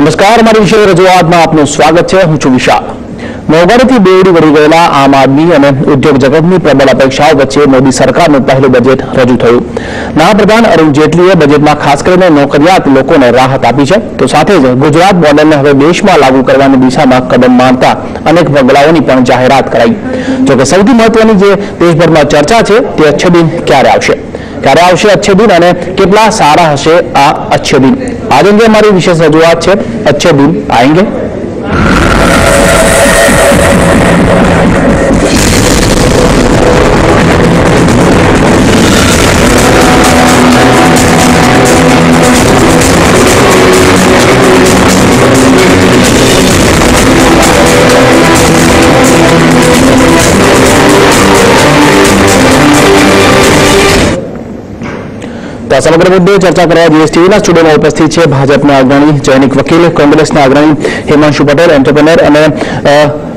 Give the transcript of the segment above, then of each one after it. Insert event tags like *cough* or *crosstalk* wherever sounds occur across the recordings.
નમસ્કાર મારી વિષય રજૂઆતમાં આપનું સ્વાગત છે. હું છું વિશાલ. મોંઘવારીથી બેવડી વળી ગયેલા આમ આદમી અને ઉદ્યોગ જગતની પ્રબળ અપેક્ષાઓ વચ્ચે મોદી સરકારનું પહેલું બજેટ રજૂ થયું. નાણાપ્રધાન અરુણ જેટલીએ બજેટમાં ખાસ કરીને નોકરિયાત લોકોને રાહત આપી છે. તો સાથે જ ગુજરાત મોડેલને હવે દેશમાં લાગુ કરવાની દિશામાં કદમ માંડતા અનેક પગલાઓની પણ જાહેરાત કરાઈ. જોકે સૌથી મહત્વની જે દેશભરમાં ચર્ચા છે, તે અચ્છે દિન ક્યારે આવશે? ક્યારે આવશે અચ્છે દિન અને કેટલા સારા હશે આ અચ્છે દિન આજ અંગે અમારી વિશેષ રજૂઆત છે અચ્છે દિન આएंगे તો આ સમગ્ર મુદ્દે ચર્ચા કરવા જીએસટીવીના સ્ટુડિયોમાં ઉપસ્થિત છે ભાજપના અગ્રણી, જૈનિક વકીલ, કોંગ્રેસના અગ્રણી હિમાંશુ પટેલ એન્ટરપ્રેનર અને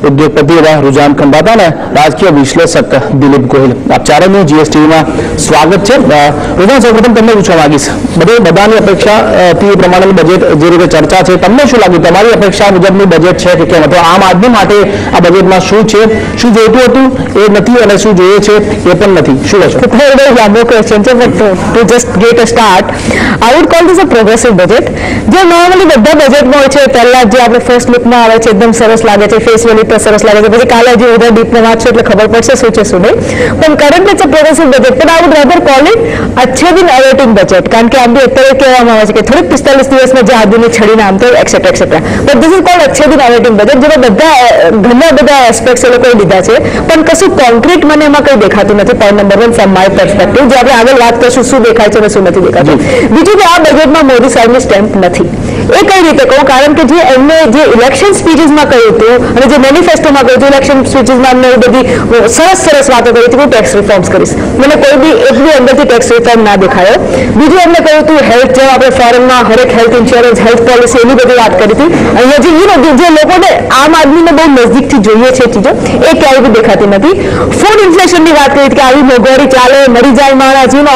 ઉદ્યોગપતિ એવા રુઝાન ખંભાતા અને રાજકીય વિશ્લેષક દિલીપ ગોહિલ. આપ ચારેનું જીએસટીવીમાં સ્વાગત છે. રુઝાન, સૌપ્રથમ તમને પૂછવા માંગીશ. બધે બધાની અપેક્ષા થી પ્રમાણેનું બજેટ જે રીતે ચર્ચા છે, તમને શું લાગ્યું? તમારી અપેક્ષા મુજબનું બજેટ છે કે કેમ? અથવા આમ આદમી માટે આ બજેટમાં શું છે? શું જોઈતું હતું? એ નથી અને શું જોઈએ છે? એ પણ નથી. શું કહેશો It's ક્વેશ્ચન છે but to so but to, to just get a start, I would call this a progressive budget. જે નોર્મલી બધા બજેટમાં હોય છે પહેલા જે આપણે ફર્સ્ટ લુકમાં આવે છે એકદમ સરસ લાગે છે ફેસ વેલ્યુ પર સરસ લાગે છે પછી કાલે જે બધા ડીપમાં વાંચશો એટલે ખબર પડશે શું છે શું નહીં. પણ current it's a progressive budget પણ I would rather call it achhe din awaiting budget કારણ કે આમ બી અત્યારે કહેવામાં આવે છે કે થોડીક પિસ્તાલીસ દિવસમાં જે આદમીની છડીને આમ તો etcetera etcetera but this is called achhe din awaiting budget જેમાં બધા ઘણા બધા એસ્પેક્ટ્સ એ લોકોએ લીધા છે. પણ કશું કોન્ક્રીટ મને એમાં કંઈ દેખાતું નથી point number one from my perspective જે આપણે આગળ વાત કરશું શું દેખાય છે અને નથી દેખાતું. બીજું કે આ બજેટમાં મોદી સાહેબની સ્ટેમ્પ નથી. એ કઈ રીતે કહું? કારણ કે જે એમને જે ઇલેક્શન સ્પીચીસમાં કહ્યું હતું અને જે મેનિફેસ્ટોમાં કહ્યું હતું ઇલેક્શન સ્પીચીસમાં એમને બધી સરસ સરસ વાતો કરી હતી હું ટેક્સ રિફોર્મ્સ કરીશ. મને કોઈ બી એક બી અંદરથી ટેક્સ રિફોર્મ ના દેખાયો. બીજું એમને કહ્યું હતું હેલ્થ જેમ આપણે ફોરેનમાં હરેક હેલ્થ ઇન્સ્યોરન્સ હેલ્થ પોલિસી એની બધી વાત કરી હતી. અહીંયા જે યુ જે લોકોને આમ આદમીને બહુ નજદીકથી જોઈએ છે ચીજો એ ક્યાંય બી દેખાતી નથી. ફૂડ ઇન્ફ્લેશનની વાત કરી હતી કે આવી મોંઘવારી ચાલે મરી જાય માણસ યુ નો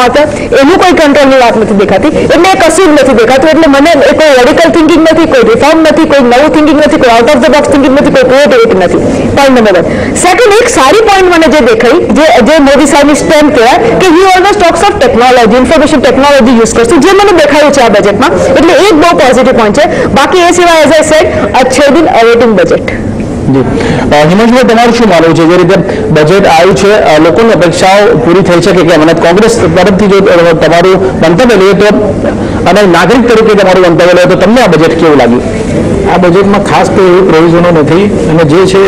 એનું કોઈ કંટ્રોલની વાત નથી દેખાતી. એટલે એ કશું નથી દેખાતું. એટલે મને એ કોઈ રેડિકલ થિંકિંગ નથી, કોઈ રિફોર્મ નથી, કોઈ નવું થિંકિંગ નથી, કોઈ out of the box thinking નથી, કોઈ ક્રિએટિવિટી નથી. પોઈન્ટ નંબર વન સેકન્ડ એક સારી પોઈન્ટ મને જે દેખાઈ, જે જે મોદી સાહેબની સ્ટ્રેન્થ કહેવાય, કે he always talks of technology information technology use કરશે. જે મને દેખાયું છે આ બજેટમાં એટલે એક બહુ પોઝિટિવ પોઈન્ટ છે. બાકી એ સિવાય as I said અચ્છે din અવેટિંગ budget હિમાંશુભાઈ, તમારું શું માનવું છે? જે રીતે બજેટ આવ્યું છે લોકોની અપેક્ષાઓ પૂરી થઈ છે કે કેમ? અને કોંગ્રેસ તરફથી જો તમારું મંતવ્ય લઈએ તો, અને નાગરિક તરીકે તમારું મંતવ્ય લઈએ તો તમને આ બજેટ કેવું લાગ્યું? આ બજેટમાં ખાસ તો એવી પ્રોવિઝનો નથી. અને જે છે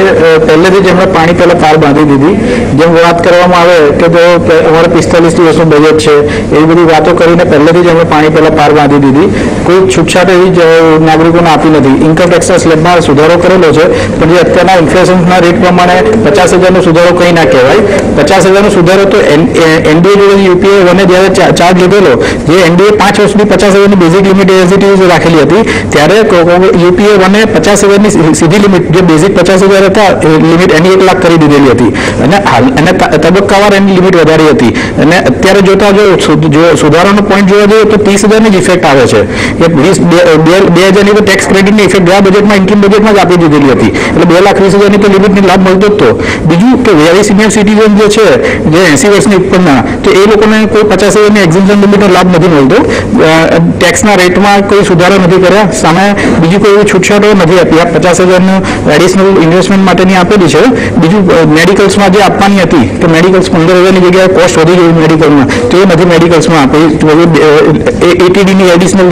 પહેલેથી જ એમણે પાણી પહેલાં પાર બાંધી દીધી. જેમ વાત કરવામાં આવે કે જો અમારે પિસ્તાલીસ દિવસનું બજેટ છે. એવી બધી વાતો કરીને પહેલેથી જ એમણે પાણી પહેલાં પાર બાંધી દીધી. કોઈ છૂટછાટ એવી નાગરિકોને આપી નથી. ઇન્કમ ટેક્સના સ્લેબમાં સુધારો કરેલો છે. પણ જે અત્યારના ઇન્ફ્લેશનના રેટ પ્રમાણે પચાસ હજારનો સુધારો કંઈ ના કહેવાય. પચાસ હજારનો સુધારો તો એનડીએ જોડે યુપીએ વને જ્યારે ચાર્જ લીધેલો, જે એનડીએ પાંચ વર્ષ સુધી પચાસ હજારની બેઝિક લિમિટ એઝ રાખેલી હતી, ત્યારે યુપીએ વને પચાસ હજારની સીધી લિમિટ જે બેઝિક પચાસ હજાર હતા લિમિટ એની એક લાખ કરી દીધેલી હતી. અને હાલ, અને તબક્કાવાર એની લિમિટ વધારી હતી. અને અત્યારે જોતા જો, સુધારાનો પોઈન્ટ જોવા જઈએ તો ત્રીસ હજારની જ ઇફેક્ટ આવે છે. કે વીસ, બે, બે- બે હજારની ટેક્સ ક્રેડિટની ઇફેક્ટ ગયા બજેટમાં ઇન્કમ બજેટમાં જ આપી દીધેલી હતી. એટલે બે લાખ વીસ હજારની તો લિમિટની લાભ મળતો હતો બીજું કે વેરી સિનિયર સિટીઝન જે છે, જે એસી વર્ષની ઉપરના, તો એ લોકોને કોઈ પચાસ હજારની એક્ઝિબિશન લિમિટનો લાભ નથી મળતો. ટેક્સના રેટમાં કોઈ સુધારો નથી કર્યા. સામે બીજી કોઈ છૂટછાટો નથી આપી. આ પચાસ હજારનું એડિશનલ ઇન્વેસ્ટમેન્ટ માટેની આપેલી છે. બીજું મેડિકલ્સમાં જે આપવાની હતી કે મેડિકલ્સ પંદર હજારની જગ્યાએ કોસ્ટ વધી ગઈ મેડિકલમાં તો એ નથી મેડિકલ્સમાં આપી એટીડીની એડિશનલ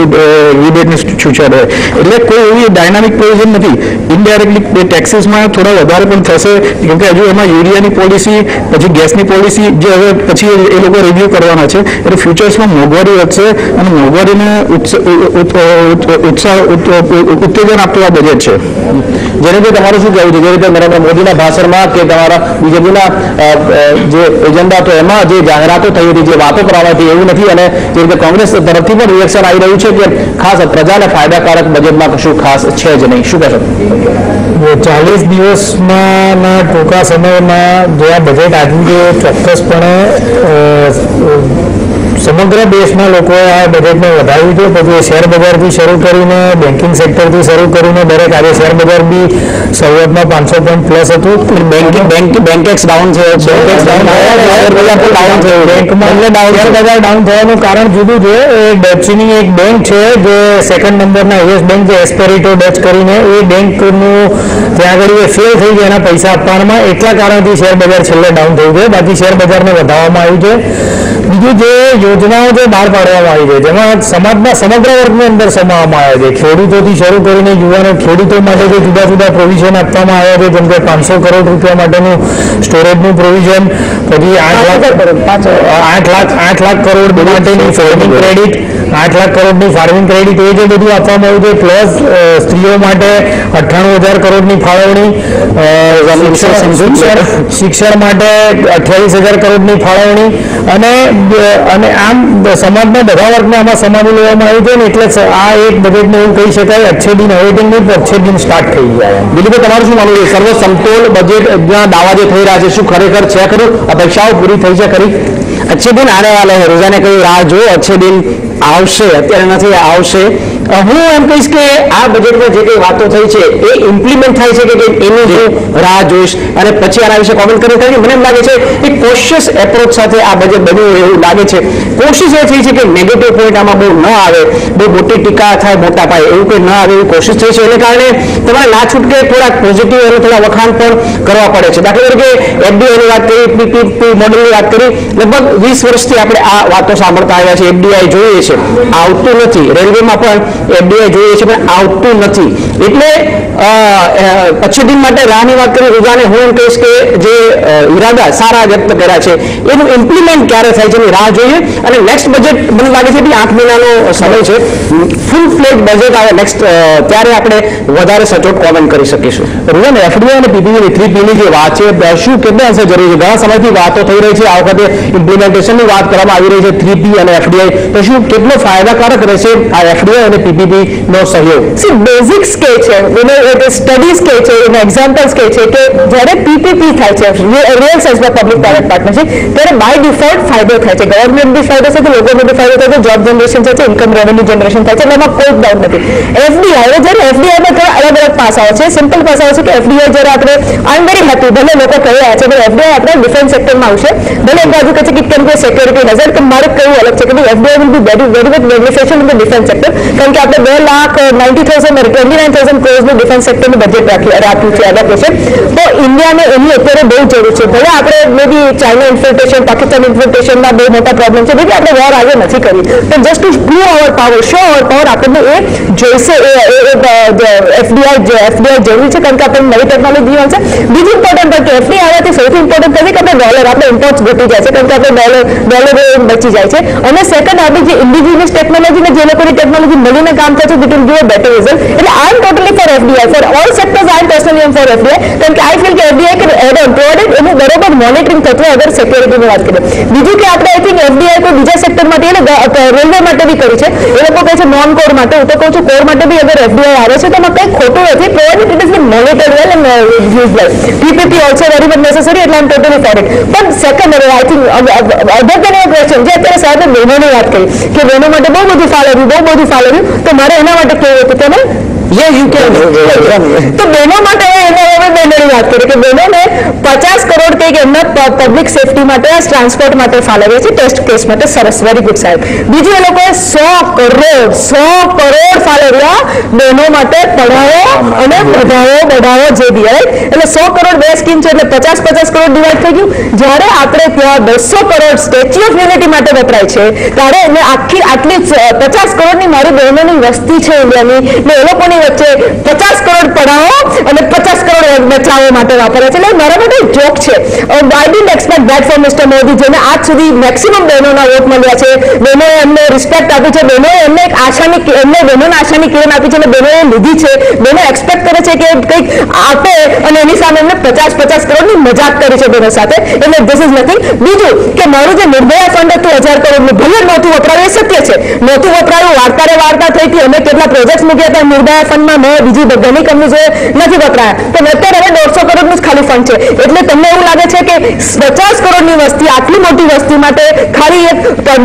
રિબેટની છૂટછાટ હોય. એટલે કોઈ એવી ડાયનામિક પ્રોવિઝન નથી. ઇનડાયરેક્ટલી ટેક્સીસમાં થોડા વધારે પણ થશે. કેમકે હજુ એમાં યુરિયાની પોલિસી, પછી ગેસની પોલિસી, જે હવે પછી એ- લોકો રિવ્યૂ કરવાના છે. એટલે ફ્યુચર્સમાં મોંઘવારી વધશે અને મોંઘવારીને ઉત્સાહ ઉત્તેજન આપતું આ બજેટ છે. જે રીતે તમારું શું કહેવું છે? જે રીતે નરેન્દ્ર મોદીના ભાષણમાં કે તમારા બીજેપીના જે એજન્ડા તો એમાં જે જાહેરાતો થઈ હતી, જે વાતો કરવામાં હતી, એવું નથી. અને જે રીતે કોંગ્રેસ તરફથી પણ રિએક્શન આવી રહ્યું છે કે ખાસ પ્રજાને ફાયદાકારક બજેટમાં કશું ખાસ છે જ નહીં. શું કહેશો? ચાલીસ દિવસમાં ટૂંકા સમયમાં જે આ બજેટ આવ્યું છે ચોક્કસપણે સમગ્ર દેશના લોકોએ આ બજેટને વધાવ્યું છે. પછી શેર બજારથી શરૂ કરીને બેન્કિંગ સેક્ટરથી શરૂ કરીને દરેક આજે શેર બજાર બી શરૂઆતમાં પાંચસો પોઈન્ટ પ્લસ હતું. બેંક બેંક બેંકેક્સ ડાઉન થયો. છે ડાઉન બેંકમાં શેર બજાર ડાઉન થવાનું કારણ જુદું છે. એ ડચની એક બેંક છે જે સેકન્ડ નંબરના યુએસ બેંક છે એસ્પેરિટો ડચ કરીને. એ બેંકનું ત્યાં આગળ એ ફેલ થઈ ગયા એના પૈસા આપવામાં એટલા કારણથી શેર બજાર છેલ્લે ડાઉન થયું છે બાકી શેર બજારને વધારવામાં આવ્યું છે. બીજું જે યોજનાઓ જે બહાર પાડવામાં આવી છે જેમાં સમાજના સમગ્ર વર્ગની અંદર સમાવવામાં આવ્યા છે. ખેડૂતોથી શરૂ કરીને યુવાનો ખેડૂતો માટે જે જુદા જુદા પ્રોવિઝન આપવામાં આવ્યા છે જેમ કે પાંચસો કરોડ રૂપિયા માટેનું સ્ટોરેજનું પ્રોવિઝન પછી આઠ લાખ આઠ લાખ આઠ લાખ કરોડ માટેની ફાર્મિંગ ક્રેડિટ આઠ લાખ કરોડની ફાર્મિંગ ક્રેડિટ એ જે બધું આપવામાં આવ્યું છે પ્લસ સ્ત્રીઓ માટે અઠ્ઠાણું હજાર કરોડની ફાળવણી શિક્ષણ માટે અઠ્યાવીસ હજાર કરોડની ફાળવણી અને અને આમ સમાજના બધા વર્ગને આમાં સમાવી લેવામાં આવ્યું છે ને એટલે આ એક બજેટને એવું કહી શકાય અચ્છે દિન હવે દિન નહીં અચ્છે દિન સ્ટાર્ટ થઈ ગયા દિલીપભાઈ તમારું શું માનવું છે? સર્વ સમતોલ બજેટ દાવા જે થઈ રહ્યા છે, શું ખરેખર છે, ખરું? અપેક્ષાઓ પૂરી થઈ છે ખરી? અચ્છે દિન આને વાલે રોજાને કહ્યું, રાહ જો અચ્છે દિન આવશે, અત્યારે નથી, આવશે. હું એમ કહીશ કે આ બજેટમાં જે કઈ વાતો થઈ છે, એ ઇમ્પ્લિમેન્ટ થાય છે કે એની હું રાહ જોઈશ. અને પછી આના વિશે કોમેન્ટ કરી કારણ કે મને એમ લાગે છે કે કોશિયસ એપ્રોચ સાથે આ બજેટ બન્યું એવું લાગે છે. કોશિશ એ થઈ છે કે નેગેટિવ પોઈન્ટ આમાં બહુ ન આવે, બહુ મોટી ટીકા થાય મોટા પાયે, એવું કંઈ ન આવે એવી કોશિશ થઈ છે. એને કારણે તમારે ના છૂટકે થોડાક પોઝિટિવ અને થોડા વખાણ પણ કરવા પડે છે. દાખલા તરીકે એફડીઆઈની વાત કરી પીપીપી મોડલની વાત કરી. લગભગ વીસ વર્ષથી આપણે આ વાતો સાંભળતા આવ્યા છે એફડીઆઈ જોઈએ છે. આવતું નથી. રેલવેમાં પણ એફડીઆઈ જોઈએ છે પણ આવતું નથી. એટલે અ, દિન માટે રાહની વાત કરી રૂજાને હું એમ કહીશ કે જે ઈરાદા સારા વ્યક્ત કર્યા છે એનું ઇમ્પ્લિમેન્ટ ક્યારે થાય છે એની રાહ જોઈએ અને નેક્સ્ટ બજેટ મને લાગે છે કે આઠ મહિનાનો સમય છે. ફૂલ ફ્લેટ બજેટ આવે નેક્સ્ટ ત્યારે આપણે વધારે સચોટ કોમેન્ટ કરી શકીશું. રોહન એફડીઆઈ અને પીપીપી થ્રી પીની જે વાત છે શું કેટલા અંશે જરૂરી છે? ઘણા સમયથી વાતો થઈ રહી છે આ વખતે ઇમ્પ્લિમેન્ટેશનની વાત કરવામાં આવી રહી છે થ્રી પી અને એફડીઆઈ તો શું કેટલો ફાયદાકારક રહેશે આ એફડીઆઈ અને પીપીપી નો સહયોગ. સી બેઝિક્સ કે છે સ્ટડીઝ કે છે, એના એક્ઝામ્પલ્સ કે છે કે જ્યારે પીપીપી થાય છે રિયલ સેન્સમાં પબ્લિક પ્રાઇવેટ પાર્ટનરશિપ ત્યારે બાય ડિફોલ્ટ ફાયદો થાય છે. ગવર્મેન્ટ બી ફાયદો છે લોકોને બી ફાયદો થાય છે જોબ જનરેશન થાય છે ઇન્કમ રેવન્યુ જનરેશન થાય છે એમાં કોઈ ડાઉટ નથી. એફડીઆઈ જ્યારે એફડીઆઈમાં અલગ અલગ પાસાઓ છે સિમ્પલ પાસાઓ છે કે એફડીઆઈ જ્યારે આપણે આઈ એમ વેરી હેપી ભલે લોકો કહી રહ્યા છે કે એફડીઆઈ આપણે ડિફેન્સ સેક્ટરમાં આવશે ભલે એક બાજુ કહે છે કે કેમ કે સિક્યોરિટી નજર કે મારે કહેવું અલગ છે કે FDI will be very very very beneficial in the defence sector કારણ કે આપણે બે lakh ninety thousand twenty nine thousand ક્રોઝનું defence સેક્ટરનું બજેટ રાખી રાખ્યું છે એલોકેશન તો ઇન્ડિયાને એની અત્યારે બહુ જરૂર છે ભલે આપણે maybe China infiltration Pakistan ઇન્ફિલ્ટ્રેશનના બહુ મોટા પ્રોબ્લેમ છે મે આપણે વોર આજે નથી કરી પણ just to prove our power show our power આપણને એ જોઈશે એ એફડીઆઈ એફડીઆઈ જરૂરી છે, કારણ કે આપણે નવી ટેકનોલોજી છે. બીજું ઇમ્પોર્ટન્ટ કે એફડી આવ્યાથી સૌથી ઇમ્પોર્ટન્ટ છે કે આપણે ડોલર આપણે ઇમ્પોર્ટ ઘટી જાય છે, કારણ કે આપણે ડોલર ડોલર બચી જાય છે. અને સેકન્ડ આપણી જે ઇન્ડિજિનિયસ ટેકનોલોજી જે લોકોની ટેકનોલોજી મળીને કામ થાય છે that will give better result એટલે I am totally for FDI for all sectors I am personally am for FDI કારણ કે આઈ ફીલ કે એફડીઆઈ કે એડ ઓન એનું બરોબર મોનિટરિંગ થતું હોય અગર સિક્યોરિટીની વાત કરીએ. બીજું કે આપણે આઈ થિંક એફડીઆઈ કોઈ બીજા સેક્ટર માટે એટલે રેલવે માટે બી કરી છે. એ લોકો કહે છે નોન કોર માટે. હું તો કહું છું કોર માટે બી અગર એફડીઆઈ આવે છે, તો એમાં ખોટું નથી provided it is be monitored well and use well PPP also very much necessary એટલે આમ ટોટલી ફોર ઇટ પણ સેકન્ડ હવે I think other than a question જે અત્યારે સાહેબે બહેનોની વાત કરી, કે બહેનો માટે બહુ બધું ફાળવ્યું બહુ બધું ફાળવ્યું તો મારે એના માટે કેવું હતું તમે યે યુ કેન તો બહેનો માટે એને હવે બહેનોની વાત કરી કે બહેનોને પચાસ કરોડ કંઈક એમના પબ્લિક સેફટી માટે ટ્રાન્સપોર્ટ માટે ફાળવે છે ટેસ્ટ કેસ માટે સરસ વેરી ગુડ સાહેબ. બીજું એ લોકોએ સો કરોડ સો કરોડ ફાળવ્યા બહેનો માટે પઢાવો અને બઢાઓ બઢાવો જે બી રાઈટ એટલે સો કરોડ બે સ્કીમ છે એટલે પચાસ પચાસ કરોડ ડિવાઈડ થઈ ગયું. જ્યારે આપણે ત્યાં બસો કરોડ સ્ટેચ્યુ ઓફ યુનિટી માટે વપરાય છે ત્યારે એને આખી આટલી પચાસ કરોડની મારી બહેનોની વસ્તી છે ઇન્ડિયાની ને એ લોકોની વચ્ચે પચાસ કરોડ પડાવો અને પચાસ કરોડ બચાવવા માટે વાપરે છે. એટલે મારા માટે જોક છે. I didn't expect for mister Modi જેને આજ સુધી મેક્સિમમ બહેનોના વોટ મળ્યા છે. બહેનોએ એમને રિસ્પેક્ટ આપી છે. બહેનોએ એમને એક આશાની એમને બહેનોને આશાની કિરણ આપી છે? અને બહેનોએ લીધી છે. બહેનો એક્સપેક્ટ કરે છે કે કંઈક આપે અને એની સામે એમને પચાસ પચાસ કરોડની મજાક કરી છે બહેનો સાથે. એટલે ધીસ ઇઝ નથિંગ બીજું કે મારું જે નિર્ભયા ફંડ હતું, હજાર કરોડનું, ભલે નહોતું વપરાયું એ સત્ય છે. નહોતું વપરાયું વાર્તારે વાર્તા થઈ હતી. અમે કેટલા પ્રોજેક્ટ મૂક્યા હતા? નિર્ભયા ફંડમાં મેં બીજી ઘણી કંપની જોડે નથી વપરાયા. પણ અત્યારે હવે દોઢસો કરોડનું જ ખાલી ફંડ છે. એટલે તમને એવું લાગે છે કે પચાસ કરોડની વસ્તી, આટલી મોટી વસ્તી માટે ખાલી એક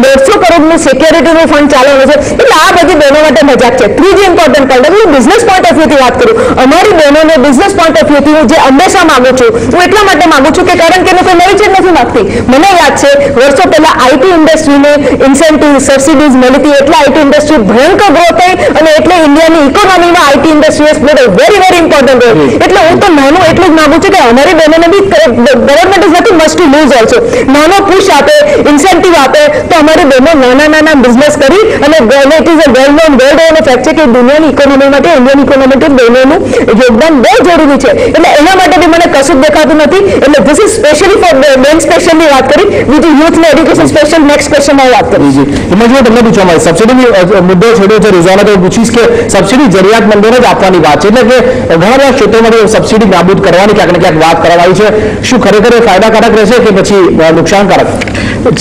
દોઢસો કરોડનું સિક્યોરિટીનું ફંડ ચાલવાનું છે? એટલે આ બધી બહેનો માટે મજાક છે. ત્રીજી ઇમ્પોર્ટન્ટ પોઈન્ટ હું બિઝનેસ પોઈન્ટ ઓફ વ્યૂથી વાત કરું. અમારી બહેનોને બિઝનેસ પોઈન્ટ ઓફ વ્યૂથી હું જે હંમેશા માંગુ છું, હું એટલા માટે માંગુ છું કે કારણ કે એનું કોઈ નવી ચીજ નથી માંગતી. મને યાદ છે, વર્ષો પહેલા આઈટી ઇન્ડસ્ટ્રીને ઇન્સેન્ટિવ સબસિડીઝ મળી હતી. એટલે આઈટી ઇન્ડસ્ટ્રી ભયંકર ગ્રો થઈ અને એટલે ઇન્ડિયાની ઇકોનોમીમાં IT industry played a very very important role એટલે હું તો નાનું એટલું જ માંગુ છું કે અમારી બહેનોને બી ગવર્મેન્ટ ઇઝ નથી મસ્ટ ટુ લૂઝ ઓલ્સો નાનો પુશ આપે ઇન્સેન્ટિવ આપે તો અમારી બહેનો નાના નાના બિઝનેસ કરી અને it is a well known world over fact છે કે દુનિયાની ઇકોનોમી માટે ઇન્ડિયન ઇકોનોમી માટે બહેનોનું યોગદાન બહુ જરૂરી છે. એટલે એના માટે બી મને કશું જ દેખાતું નથી. એટલે this is specially for man સ્પેશિયલની વાત કરી બીજું યુથ ને એડ્યુકેશન સ્પેશિયલ નેક્સ્ટ ક્વેશ્ચનમાં વાત કરી. જો તમને પૂછવા માંગે સબસિડીની મુદ્દો છેડ્યો છે રિઝવાના તો પૂછીશ કે સબસિડી જરૂરિયાતમંદોને જ આપવાની વાત છે. એટલે કે ઘણા બધા ક્ષેત્રોમાં સબસિડી નાબૂદ કરવાની ક્યાંક ને ક્યાંક વાત કરવામાં આવી છે. શું ખરેખર એ ફાયદાકારક રહેશે કે પછી નુકસાનકારક?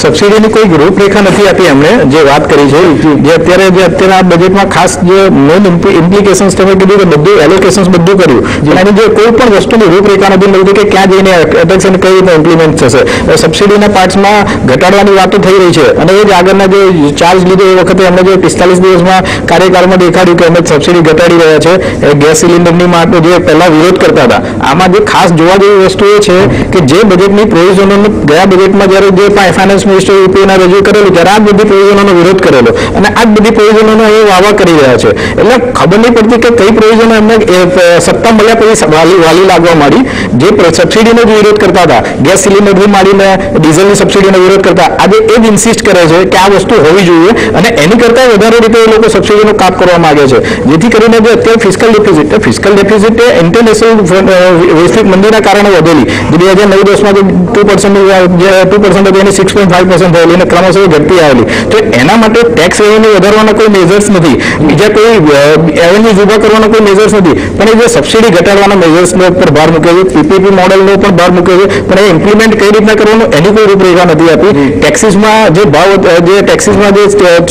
સબસિડીની કોઈ રૂપરેખા નથી આપી એમણે જે વાત કરી છે, જે અત્યારે જે અત્યારે આ બજેટમાં ખાસ જે મેઇન ઇમ્પ્લિકેશન્સ તમે કીધું કે બધું એલોકેશન્સ બધું કર્યું. પણ જે કોઈ પણ વસ્તુની રૂપરેખા નથી મળતી કે ક્યાં જઈને અટેક્સ અને કઈ રીતે ઇમ્પ્લિમેન્ટ થશે. સબસિડીના પાર્ટ્સમાં ઘટાડવાની વાતો થઈ રહી છે. અને એ જ આગળના જે ચાર્જ લીધો એ વખતે એમણે જે પિસ્તાલીસ દિવસમાં કાર્યકાળમાં દેખાડ્યું કે અમે સબસિડી ઘટાડી રહ્યા છે. ગેસ સિલિન્ડરની માટે જે પહેલા વિરોધ કરતા હતા. આમાં જે ખાસ જોવા જેવી વસ્તુ એ છે કે જે બજેટની પ્રોવિઝનોનો ગયા બજેટમાં જ્યારે જે ફાઇનાન્સ મિનિસ્ટર યુપીએના રજૂ કરેલું ત્યારે આ બધી પ્રોવિઝનોનો વિરોધ કરેલો. અને આ બધી પ્રોવિઝનોનો એ વાવા કરી રહ્યા છે. એટલે ખબર નહીં પડતી કે કઈ પ્રોવિઝનો એમને સત્તા મળ્યા પછી વાલી વાલી લાગવા માંડી. જે સબસિડીનો જ વિરોધ કરતા હતા. ગેસ સિલિન્ડરથી માંડીને ડીઝલની સબસિડીનો વિરોધ કરતા. આજે એ જ ઇન્સિસ્ટ કરે છે કે આ વસ્તુ હોવી જોઈએ અને એની કરતાં વધારે રીતે એ લોકો સબસિડીનો કાપ કરવા માંગે છે. જેથી કરીને જે અત્યારે ફિસ્કલ ડેફિસિટ ફિસ્કલ ડેફિઝિટ એ ઇન્ટરનેશનલ વૈશ્વિક મંદીના કારણે વધેલી. જે બે હજાર નવ દસમાં ટુ પર્સન્ટ ટુ પર્સન્ટ હતી એને સિક્સ પોઈન્ટ ફાઈવ પર્સન્ટ થયેલી અને ક્રમશઃ ઘટતી આવેલી. તો એના માટે ટેક્સ રેવન્યુ વધારવાના કોઈ મેજર્સ નથી. બીજા કોઈ એવન્યુઝ ઊભા કરવાના કોઈ મેજર્સ નથી. પણ એ જે સબસિડી ઘટાડવાના મેજર્સનો ઉપર ભાર મૂક્યો છે પીપીપી મોડેલનો પણ ભાર મૂક્યો છે, પણ એ ઇમ્પ્લિમેન્ટ કઈ રીતના કરવાનું એની કોઈ રૂપરેખા નથી આપી. ટેક્સીસમાં જે ભાવ જે ટેક્સીસમાં જે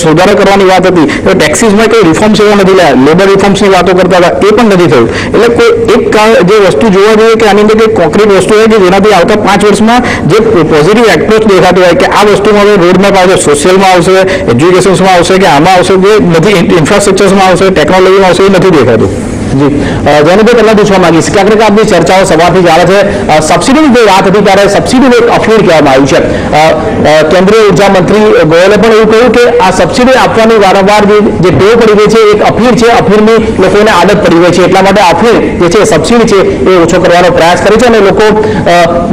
સુધારા કરવાની વાત હતી, તો ટેક્સીસમાં કોઈ રિફોર્મ્સ એવા નથી લાયા. લેબર રિફોર્મ્સની વાતો કરતા હતા, એ પણ નથી થયું. એટલે કોઈ એક જે વસ્તુ જોવા જોઈએ કે આની અંદર કોઈ કોન્ક્રીટ વસ્તુ હોય કે જેનાથી આવતા પાંચ વર્ષમાં જે પોઝિટિવ એપ્રોચ દેખાતો હોય કે આ વસ્તુમાં હવે રોડમેપ આવશે સોશિયલમાં આવશે એજ્યુકેશન્સમાં આવશે કે આમાં આવશે, જે નથી ઇન્ફ્રાસ્ટ્રક્ચર્સમાં આવશે ટેકનોલોજીમાં આવશે, એ નથી દેખાતું. જી. અ, તમને પૂછવા માંગીશ કે આપણે આપની ચર્ચાઓ સવારથી ચાલે છે. સબસિડીની જે વાત હતી ત્યારે સબસિડીનું એક અફીણ કહેવામાં આવ્યું છે. કેન્દ્રીય ઊર્જા મંત્રી ગોયલે પણ એવું કહ્યું કે આ સબસિડી આપવાની વારંવાર જે જે ટેવ પડી ગઈ છે એક અફીણ છે. અફીણની લોકોને આદત પડી ગઈ છે. એટલા માટે અફીણ જે છે સબસિડી છે એ ઓછો કરવાનો પ્રયાસ કરે છે અને લોકો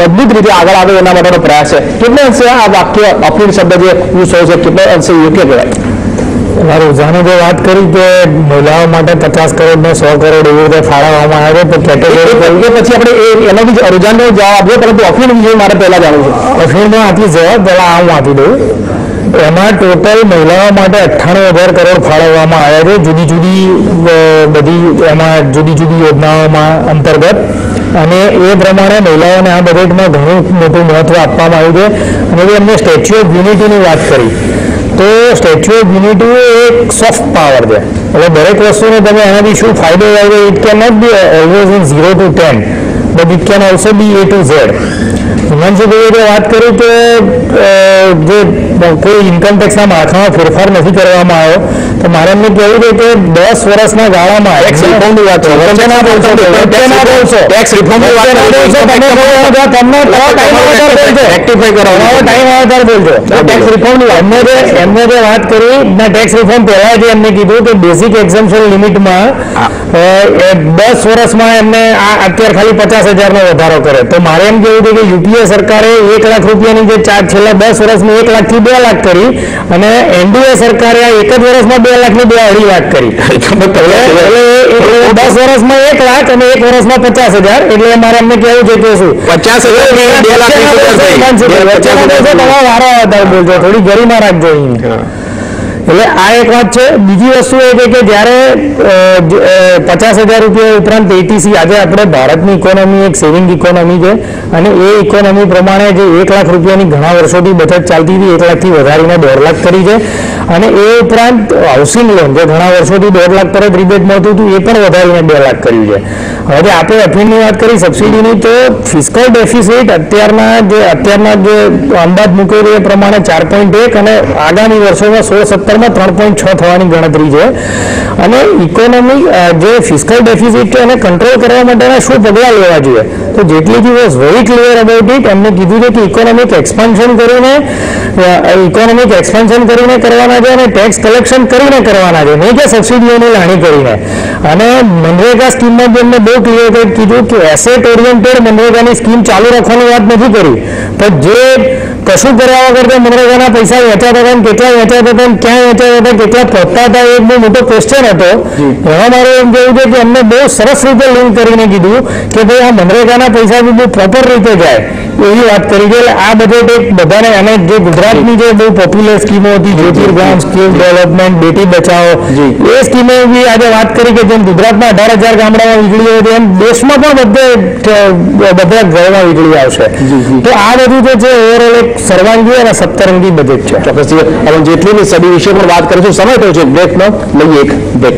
મજબૂત રીતે આગળ આવે એના માટેનો પ્રયાસ છે. કેટલે અંશે આ વાક્ય અફીણ શબ્દ જે યુઝ થયો છે? કેટલે અંશે યોગ્ય કહેવાય? મારું જે વાત કરી કે મહિલાઓ માટે પચાસ કરોડ ને સો કરોડ એવી રીતે ફાળવવામાં આવે તો કેટેગરી પછી આપણે એનો બી અરજાનો જવાબ આપ્યો પરંતુ અફીણ વિશે મારે પહેલા જાણવું છે. અફીણનો આપી જવાબ પહેલા આ હું આપી દઉં. એમાં ટોટલ મહિલાઓ માટે અઠ્ઠાણું હજાર કરોડ ફાળવવામાં આવ્યા છે. જુદી જુદી બધી એમાં જુદી જુદી યોજનાઓમાં અંતર્ગત. અને એ પ્રમાણે મહિલાઓને આ બજેટમાં ઘણું મોટું મહત્વ આપવામાં આવ્યું છે. અને એમને સ્ટેચ્યુ ઓફ યુનિટીની વાત કરી તો સ્ટેચ્યુ ઓફ યુનિટી એક સોફ્ટ પાવર છે. એટલે દરેક વસ્તુને તમે એનાથી શું ફાયદો થાય it can not be always in zero to ten but it can also be A to Z હિમાંશુભાઈએ વાત કરી કે જે કોઈ ઇન્કમ ટેક્સના માળખામાં ફેરફાર નથી કરવામાં આવ્યો તો મારે એમને કહેવું છે કે દસ વર્ષના ગાળામાં Tax reform વાત છે. વચ્ચે ના બોલશો, વચ્ચે ના બોલશો. Tax reform ની વાત વચ્ચે ના બોલશો, છો, તમને. કરો. તમારો time આવે ત્યારે બોલજો. ટેક્સ રિફોર્મની એમને જે એમને જે વાત કરી ને ટેક્સ રિફોર્મ પહેલા જે એમને કીધું કે બેઝિક એક્ઝમ્પશન લિમિટમાં દસ વર્ષમાં એમને આ અત્યારે ખાલી પચાસ હજારનો વધારો કરે તો મારે એમ કેવું છે કે યુપીએ સરકારે એક લાખ રૂપિયાની જે ચાર્જ છેલ્લા દસ વર્ષમાં એક લાખથી બે લાખ કરી અને એનડીએ સરકારે આ એક જ વર્ષમાં બે લાખની બે અઢી લાખ કરી. *laughs* દસ વર્ષમાં એક લાખ અને એક વર્ષમાં પચાસ હજાર. એટલે મારે એમને કેવું છે કે શું? પચાસ લાખ બોલજો થોડી ગરીમાં રાખજો એટલે આ એક વાત છે. બીજી વસ્તુ એ છે કે જ્યારે પચાસ હજાર રૂપિયા ઉપરાંત એટીસી આજે આપણે ભારતની ઇકોનોમી એક સેવિંગ ઇકોનોમી છે. અને એ ઇકોનોમી પ્રમાણે જે એક લાખ રૂપિયાની ઘણા વર્ષોથી બચત ચાલતી હતી એક લાખથી વધારીને દોઢ લાખ કરી છે. અને એ ઉપરાંત હાઉસિંગ લોન જે ઘણા વર્ષોથી દોઢ લાખ જ રિબેટ મળતું હતું, એ પણ વધારીને બે લાખ કર્યું છે. હવે આપણે અફીણની વાત કરી સબસિડીની તો ફિસ્કલ ડેફિસિટ અત્યારના જે અત્યારના જે અંદાજ મૂક્યો છે એ પ્રમાણે ચાર પોઈન્ટ એક અને આગામી વર્ષોમાં સોળ સત્તરમાં ત્રણ પોઈન્ટ છ થવાની ગણતરી છે. અને ઇકોનોમી જે ફિસ્કલ ડેફિસિટ છે એને કંટ્રોલ કરવા માટેના શું પગલાં લેવા જોઈએ? તો Jaitley was very clear about it એમને કીધું છે કે ઇકોનોમિક એક્સપાન્શન કરીને ઇકોનોમિક એક્સપાન્શન કરીને કરવાના છે અને ટેક્સ કલેક્શન કરીને કરવાના છે. નહીં કે સબસિડીઓની લાણી કરીને? અને મનરેગા સ્કીમમાં જે એમને બહુ ક્લિયર કીધું કે એસેટ ઓરિએન્ટેડ મનરેગાની સ્કીમ ચાલુ રાખવાની વાત નથી કરી. પણ જે કશું કર્યા વગર જે મનરેગાના પૈસા વેચાતા હતા કેટલા વેચાતા હતા ક્યાં વેચાતા હતા કેટલા પહોંચતા હતા એ બહુ મોટો ક્વેશ્ચન હતો. એમાં મારું એમ કહેવું છે કે એમને બહુ સરસ રીતે લિંક કરીને કીધું કે ભાઈ આ મનરેગાના પૈસા બી બહુ પ્રોપર રીતે જાય. એવી વાત કરી કે આ બજેટ એક બધાને અને જે ગુજરાતની જે બહુ પોપ્યુલર સ્કીમો હતી જ્યોતિર્ગામ સ્કીલ ડેવલપમેન્ટ બેટી બચાવો એ સ્કીમો બી આજે વાત કરી કે જેમ ગુજરાતમાં અઢાર હજાર ગામડામાં વીજળી હોય એમ દેશમાં પણ બધે બધા ઘરમાં વીજળી આવશે. તો આ બધું જે છે ઓવરઓલ એક સર્વાંગી અને સપ્તરંગી બજેટ છે. ચોક્કસ હવે જેટલીની સદી વિશે પણ વાત કરીશું સમય થયો છે બ્રેકનો લઈએ એક બ્રેક